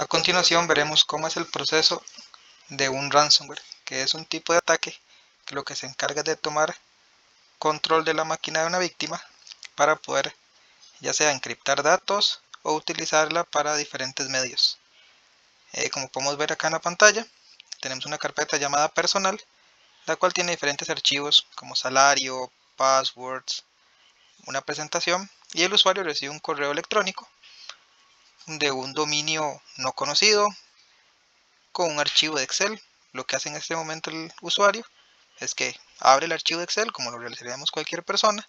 A continuación veremos cómo es el proceso de un ransomware, que es un tipo de ataque que lo que se encarga de tomar control de la máquina de una víctima para poder ya sea encriptar datos o utilizarla para diferentes medios. Eh, como podemos ver acá en la pantalla, tenemos una carpeta llamada personal, la cual tiene diferentes archivos como salario, passwords, una presentación y el usuario recibe un correo electrónico de un dominio no conocido con un archivo de Excel. Lo que hace en este momento el usuario es que abre el archivo de Excel como lo realizaríamos cualquier persona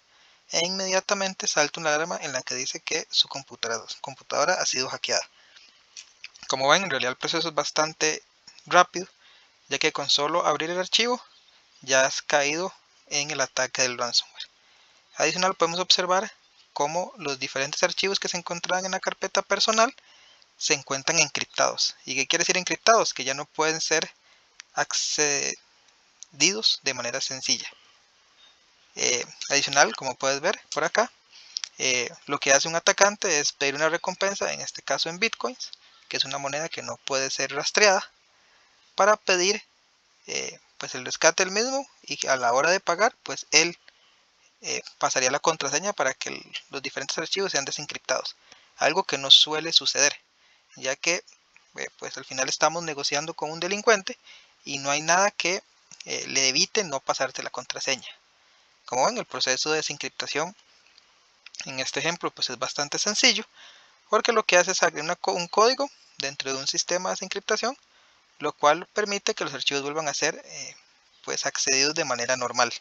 e inmediatamente salta una alarma en la que dice que su computadora, computadora ha sido hackeada. Como ven, en realidad el proceso es bastante rápido, ya que con solo abrir el archivo ya has caído en el ataque del ransomware. Adicional podemos observar cómo los diferentes archivos que se encontraban en la carpeta personal se encuentran encriptados. ¿Y qué quiere decir encriptados? Que ya no pueden ser accedidos de manera sencilla. Eh, adicional, como puedes ver por acá, eh, lo que hace un atacante es pedir una recompensa, en este caso en bitcoins, que es una moneda que no puede ser rastreada, para pedir eh, pues el rescate del mismo y a la hora de pagar, pues él eh, pasaría la contraseña para que los diferentes archivos sean desencriptados. Algo que no suele suceder, ya que eh, pues al final estamos negociando con un delincuente y no hay nada que eh, le evite no pasarte la contraseña. Como ven, el proceso de desencriptación en este ejemplo pues es bastante sencillo, porque lo que hace es agregar un código dentro de un sistema de desencriptación, lo cual permite que los archivos vuelvan a ser pues accedidos de manera normal.